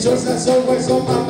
Feijão, sazão, vai somar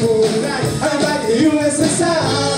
people like the USSR